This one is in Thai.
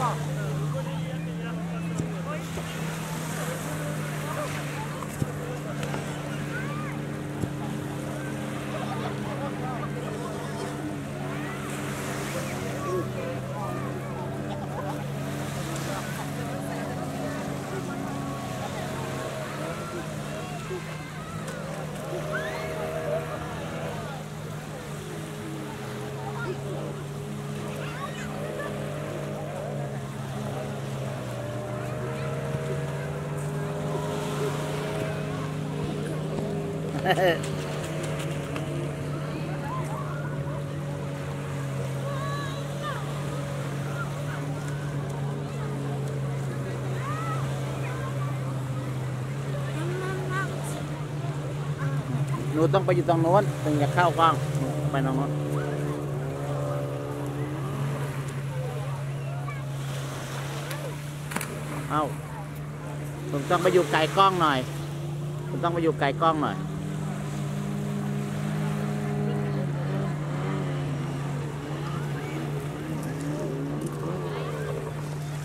状。 หนูต้องไปอยู่ตรงโน้นถึงจะเข้ากล้องไปตรงโน้นเอ้าผมต้องไปอยู่ไกลกล้องหน่อยผมต้องไปอยู่ไกลกล้องหน่อย